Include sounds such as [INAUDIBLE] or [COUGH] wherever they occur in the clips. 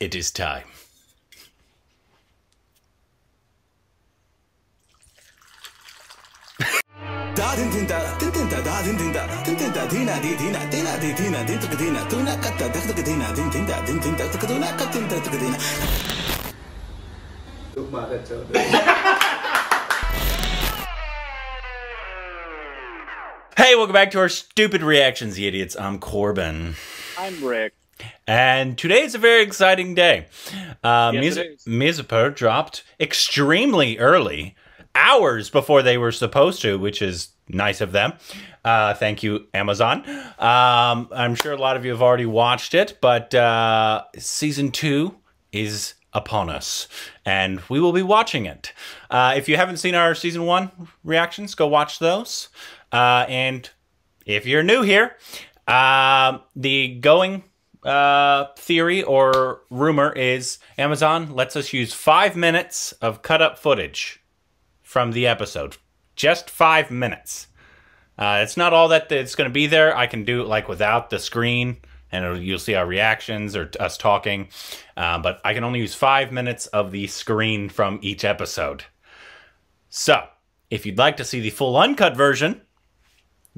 It is time. Da din din da din din da da din din da din din da dina di dina dina di dina din tuk dina tuna katta dak tuk dina din din da din din da tuk dina katin da tuk dina Hey, welcome back to our stupid reactions, you idiots. I'm Korbin. I'm Rick. And today is a very exciting day. Uh, Yes, Miz- it is. Mirzapur dropped extremely early, hours before they were supposed to, which is nice of them. Uh, thank you, Amazon. Um, I'm sure a lot of you have already watched it, but uh, season two is upon us, and we will be watching it. Uh, if you haven't seen our season one reactions, go watch those. Uh, and if you're new here, um, the going uh, theory or rumor is Amazon lets us use five minutes of cut up footage from the episode. Just five minutes. Uh, it's not all that it's going to be there. I can do it like without the screen, and you'll see our reactions or us talking. Uh, but I can only use five minutes of the screen from each episode. So, if you'd like to see the full uncut version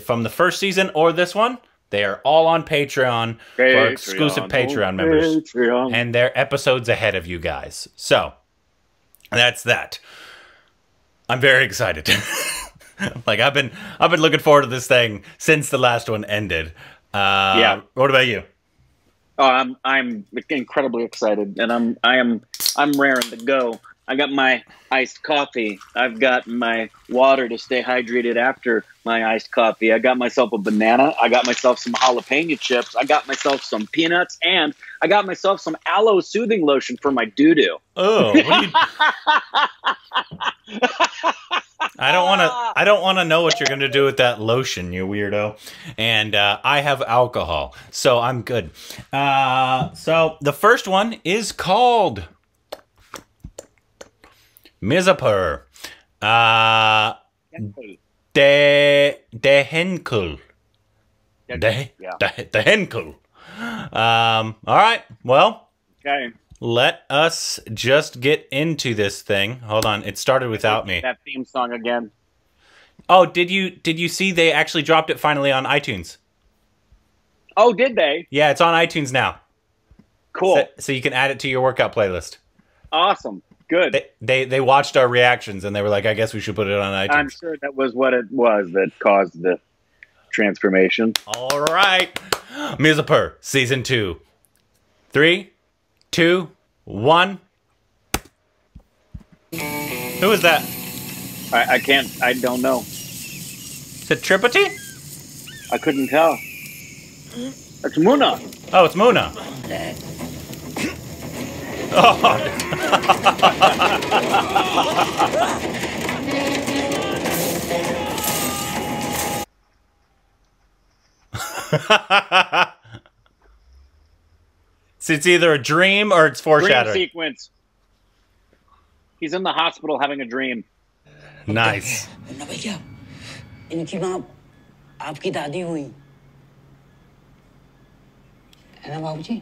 from the first season or this one, they are all on Patreon, for exclusive Patreon members Patreon. and they're episodes ahead of you guys. So that's that. I'm very excited. [LAUGHS] like I've been I've been looking forward to this thing since the last one ended. Uh, Yeah. What about you? Oh, I'm I'm incredibly excited, and I'm I am I'm raring to go. I got my iced coffee. I've got my water to stay hydrated after my iced coffee. I got myself a banana. I got myself some jalapeno chips. I got myself some peanuts, and I got myself some aloe soothing lotion for my doo doo. Oh, you? [LAUGHS] I don't want to. I don't want to know what you're going to do with that lotion, you weirdo. And uh, I have alcohol, so I'm good. Uh, so the first one is called Mirzapur. Uh, De De Henkel. De Yeah. De, de Henkel. Um. All right. Well, Okay. let us just get into this thing. Hold on, it started without me. That theme song again. Oh, did you did you see they actually dropped it finally on iTunes? Oh, did they? Yeah, it's on iTunes now. Cool. So, so you can add it to your workout playlist. Awesome. Good. They, they they watched our reactions and they were like, I guess we should put it on iTunes. I'm sure that was what it was that caused the transformation. All right, Mirzapur season two, three, two, one. Who is that? I, I can't. I don't know. Is it Tripathi? I couldn't tell. It's Munna. Oh, it's Munna. Oh, [LAUGHS] so it's either a dream or it's Dream foreshadowing. sequence. He's in the hospital having a dream. Nice. ना भैया इनकी माँ आपकी दादी हुई है ना बाबूजी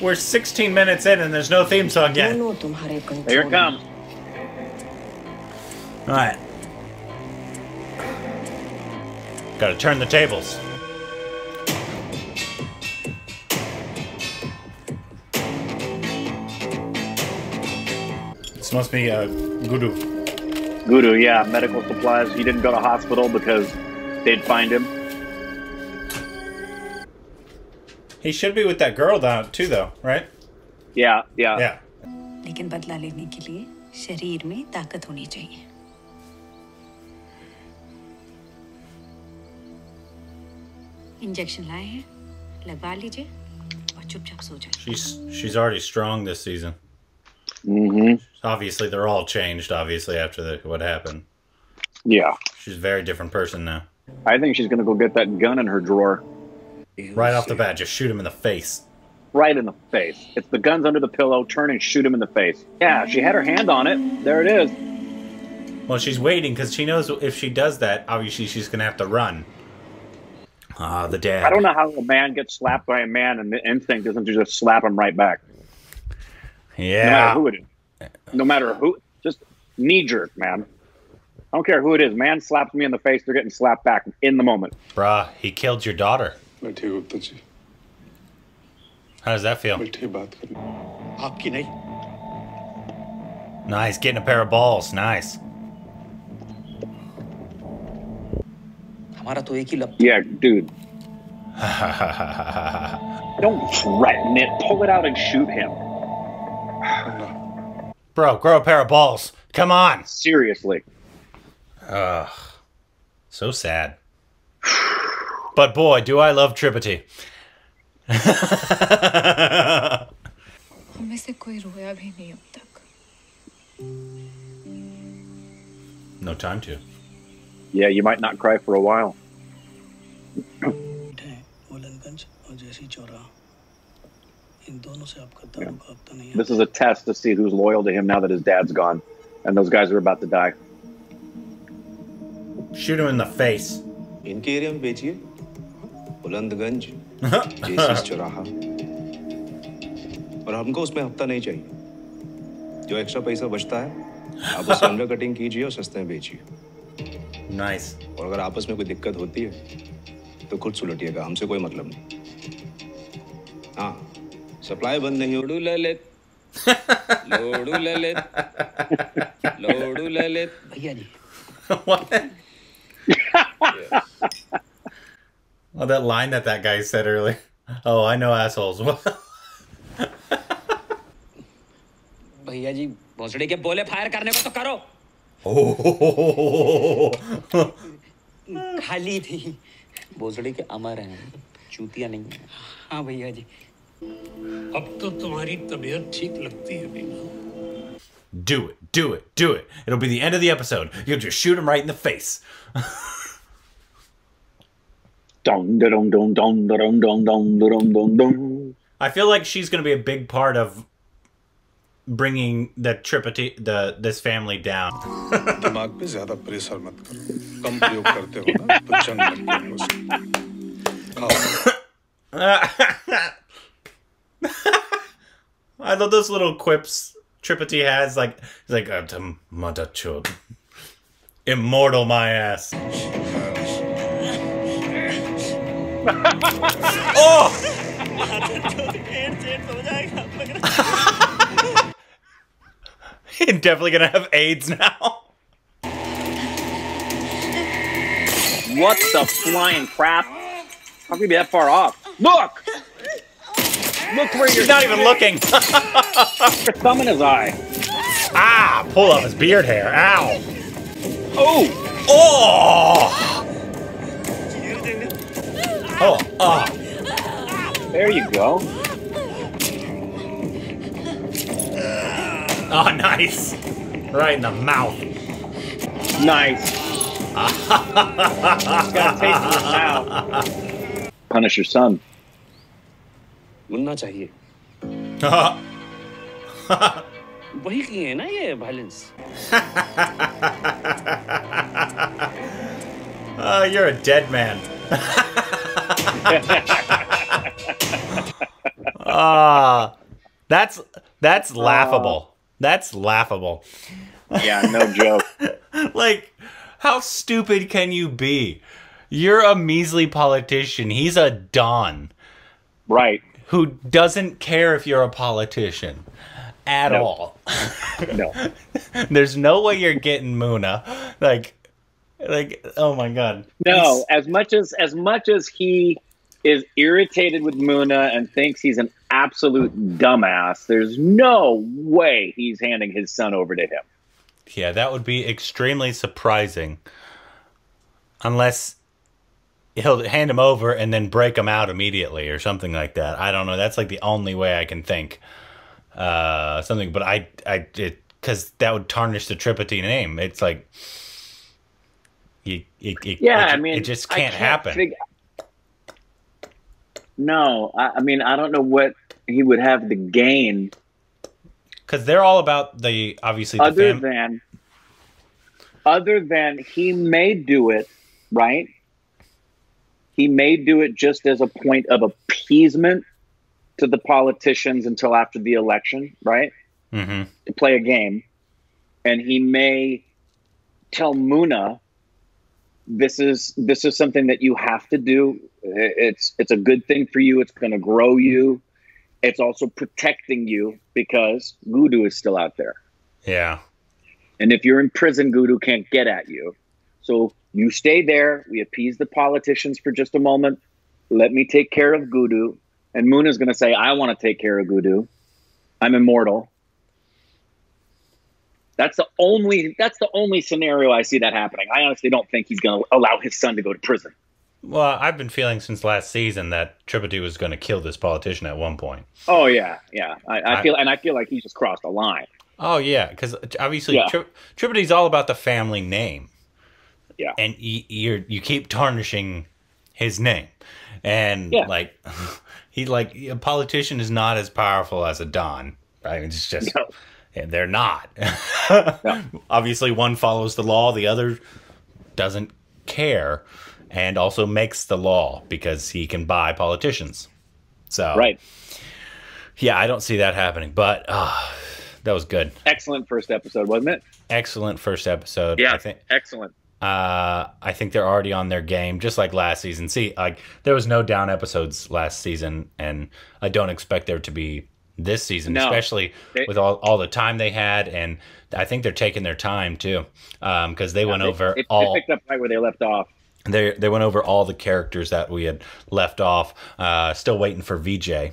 We're 16 minutes in and there's no theme song yet. Here it comes. All right. Got to turn the tables. This must be a uh, Guru. Guru, yeah, medical supplies. He didn't go to hospital because they'd find him. He should be with that girl down too, though, right? Yeah, yeah. Yeah. लेकिन बदला लेने के लिए शरीर में ताकत होनी चाहिए इंजेक्शन लाए हैं लगवा लीजिए और चुपचाप सो जाए She's she's already strong this season. hmm Obviously, they're all changed. Obviously, after the, what happened, Yeah. she's a very different person now. I think she's going to go get that gun in her drawer Right off the bat, just shoot him in the face. right in the face. It's the gun's under the pillow. Turn and shoot him in the face. Yeah, she had her hand on it. There it is. Well, she's waiting because she knows if she does that, obviously she's gonna have to run. Ah, the dad. I don't know how a man gets slapped by a man and the instinct isn't to just slap him right back. Yeah. No matter who it is. No matter who. Just knee jerk, man. I don't care who it is. Man slaps me in the face, they're getting slapped back in the moment. Bruh, he killed your daughter. बैठिए Gupta ji How does that feel? बैठिए बात करें आपकी नहीं Nice, getting a pair of balls. Nice. हमारा तो एक ही लब Yeah, dude. [LAUGHS] Don't threaten it. Pull it out and shoot him. Bro, grow a pair of balls. Come on. Seriously. Ugh. So sad. But boy, do I love Tripity. [LAUGHS] हम में से कोई रोया भी नहीं अब तक no time to. Yeah, you might not cry for a while. है वलनगंज और जैसी चौराहा इन दोनों से आपका ताल्लुक आपता नहीं है This is a test to see who's loyal to him now that his dad's gone. And those guys are about to die. Shoot him in the face. इनके एरिया में बेचिए बुलंदगंज [LAUGHS] चौराहा। और हमको उसमें हफ़्ता नहीं चाहिए। जो एक्स्ट्रा पैसा बचता है आप उससे [LAUGHS] अंडर कटिंग कीजिए और सस्ते में बेचिए। Nice. और अगर आपस में कोई दिक्कत होती है तो खुद सुलटिएगा हमसे कोई मतलब नहीं। हाँ सप्लाई बंद नहीं हो ललित। लोडू ललित। [LAUGHS] लोडू ललित। भैया जी? oh, that line that that guy said earlier. [LAUGHS] Oh, I know assholes. [LAUGHS] भैया जी भोसड़ी के बोले फायर करने को तो करो [LAUGHS] oh. खाली थी भोसड़ी के अमर हैं चूतिया नहीं है हाँ भैया जी अब तो तुम्हारी तबीयत ठीक लगती है बीना Do it, do it, do it. It'll be the end of the episode. You'll just shoot him right in the face. I feel like she's going to be a big part of bringing the tripity the this family down. I love those little quips Tripity has. Like, he's like, "Immortal, my ass." Oh! [LAUGHS] Definitely gonna have AIDS now. What the flying crap? How can you be that far off? Look! Look where you're not even looking. [LAUGHS] your thumb in his eye. ah! Pull off his beard hair. Ow! Oh! Oh! Oh! Oh! There you go. [LAUGHS] Oh, nice. Right in the mouth. Nice. [LAUGHS] Got a taste of it now. Punish your son. Munna चाहिए वही किए हैं ना ये violence Oh, you're a dead man. [LAUGHS] [LAUGHS] Ah, that's that's laughable. That's laughable. Yeah, no joke. [LAUGHS] Like, how stupid can you be? You're a measly politician. He's a don Right. who doesn't care if you're a politician at No. all. No. [LAUGHS] There's no way you're getting Munna. Like, like, oh my god. No, as much as as much as he is irritated with Munna and thinks he's an absolute dumbass, there's no way he's handing his son over to him. Yeah, that would be extremely surprising. Unless he'll hand him over and then break him out immediately or something like that. I don't know. That's like the only way I can think. Uh, something, but I, I, it, because that would tarnish the Tripodi name. It's like, you, it, it, Yeah, it, I mean, it just I can't, happen. fig- no, I, I mean, I don't know what he would have to gain Because they're all about the obviously the other fam- than other than he may do it right he may do it just as a point of appeasement to the politicians until after the election right Mhm. to play a game and he may tell Munna this is this is something that you have to do it's it's a good thing for you it's going to grow you it's also protecting you because Guddu is still out there Yeah. and if you're in prison, Guddu can't get at you. So you stay there. We appease the politicians for just a moment. Let me take care of Guddu. And Moon is going to say, I want to take care of Guddu. I'm immortal. That's the only that's the only scenario I see that happening. I honestly don't think he's going to allow his son to go to prison. Well, I've been feeling since last season that Tripodi was going to kill this politician at one point. Oh yeah, yeah. I, I I- feel and I feel like he's just crossed a line. Oh yeah, because obviously Yeah. Tri- Tripodi's all about the family name. Yeah. and you you're, you keep tarnishing his name, and Yeah. like [LAUGHS] he like a politician is not as powerful as a don. I mean, It's just No. Yeah, they're not. [LAUGHS] Obviously, one follows the law, the other doesn't care, and also makes the law because he can buy politicians. So Right. yeah, I don't see that happening, but uh, that was good. Excellent first episode, wasn't it? Excellent first episode. Yeah. I think Excellent. uh, I think they're already on their game, just like last season. See, like there was no down episodes last season, and I don't expect there to be this season, No. especially They- with all, all the time they had, and I think they're taking their time too, because they went They- over they, they all picked up right where they left off. they they went over all the characters that we had left off. Uh, still waiting for VJ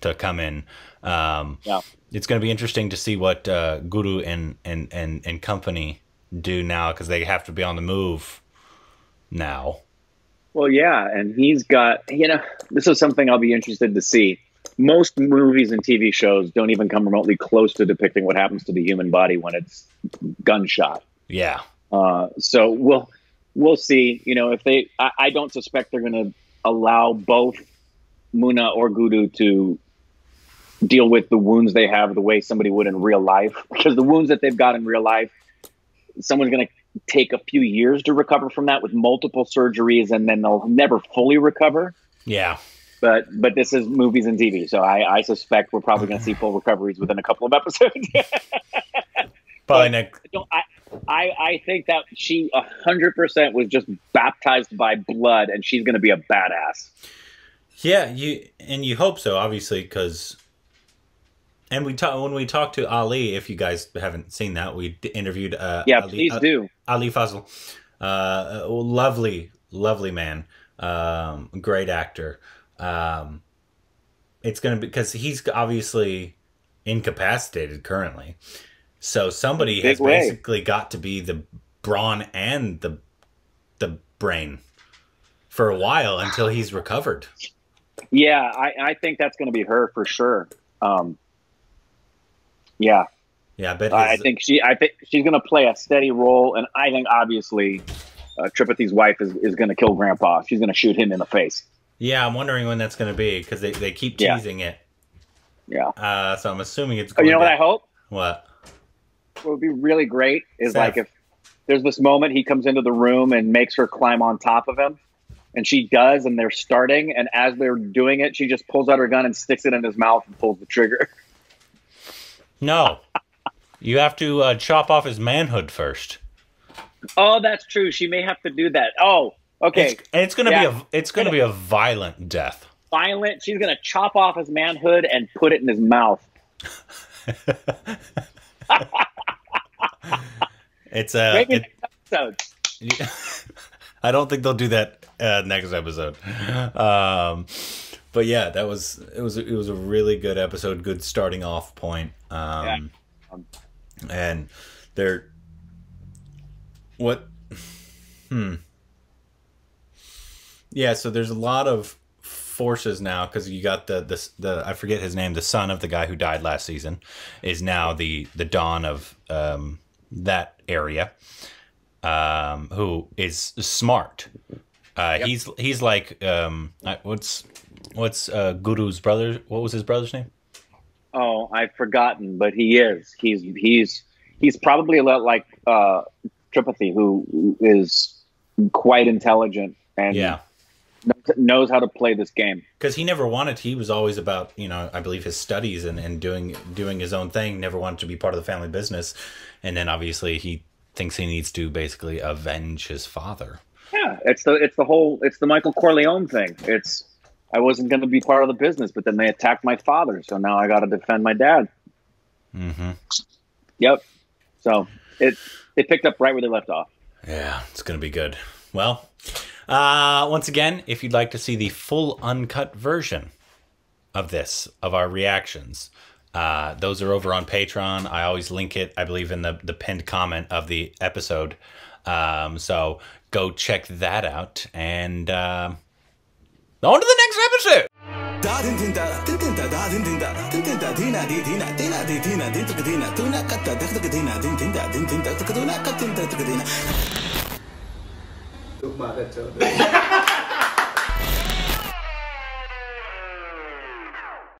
to come in. Um, Yeah. it's going to be interesting to see what uh, Guddu and, and and and company do now because they have to be on the move now. Well, yeah, and he's got you know this is something I'll be interested to see. Most movies and TV shows don't even come remotely close to depicting what happens to the human body when it's gunshot. Yeah, Uh, so we'll we'll see. You know, if they, I, I don't suspect they're going to allow both Munna or Guddu to deal with the wounds they have the way somebody would in real life, [LAUGHS] because the wounds that they've got in real life, someone's going to take a few years to recover from that with multiple surgeries, and then they'll never fully recover. yeah, But but this is movies and TV, so I, I suspect we're probably going to see full recoveries within a couple of episodes. [LAUGHS] probably don't I, I I think that she hundred percent was just baptized by blood, and she's going to be a badass. Yeah, you and you hope so, obviously, because. And we talk when we talked to Ali. If you guys haven't seen that, we d- interviewed. Uh, Yeah, Ali, please uh, do. Ali Fazal, uh, lovely, lovely man, um, great actor. Um, it's gonna be because he's obviously incapacitated currently, so somebody Big has way. basically got to be the brawn and the the brain for a while until he's recovered. Yeah, I, I think that's going to be her for sure. Um, yeah, Yeah, I bet. I think she I think she's going to play a steady role, and I think obviously. Uh, Tripathi's wife is, is going to kill Grandpa. She's going to shoot him in the face. Yeah, I'm wondering when that's going to be because they, they keep Yeah. teasing it. Yeah. Uh, so I'm assuming it's. Going Oh, you know what I hope? What? What would be really great is Seth. like if there's this moment he comes into the room and makes her climb on top of him, and she does, and they're starting, and as they're doing it, she just pulls out her gun and sticks it in his mouth and pulls the trigger. [LAUGHS] No, you have to uh, chop off his manhood first. Oh, that's true. She may have to do that. Oh, okay. It's, and it's going to Yeah. be a it's going to be a violent death. Violent. She's gonna chop off his manhood and put it in his mouth. [LAUGHS] It's a. Maybe it- episode. [LAUGHS] I don't think they'll do that uh, next episode. Um, but yeah, that was it was it was a really good episode, good starting off point. Um, and they're what? Hmm. Yeah, so there's a lot of forces now because you got the, the the I forget his name, the son of the guy who died last season, is now the the dawn of um, that area. Um, who is smart? Uh, He's he's like um, what's what's uh, Guddu's brother? What was his brother's name? Oh, I've forgotten, but he is. He's he's he's probably a lot like uh, Tripathi, who is quite intelligent and Yeah. Knows, how to play this game. because he never wanted he was always about you know i believe his studies and, and doing doing his own thing never wanted to be part of the family business and then obviously he thinks he needs to basically avenge his father Yeah, it's the it's the whole it's the Michael Corleone thing. It's I wasn't going to be part of the business, but then they attacked my father, so now I got to defend my dad. mm-hmm. Yep. So it it picked up right where they left off. yeah it's gonna be good well uh once again if you'd like to see the full uncut version of this of our reactions uh those are over on patreon. I always link it i believe in the the pinned comment of the episode. Um so go check that out and um on to the next episode Da din [LAUGHS]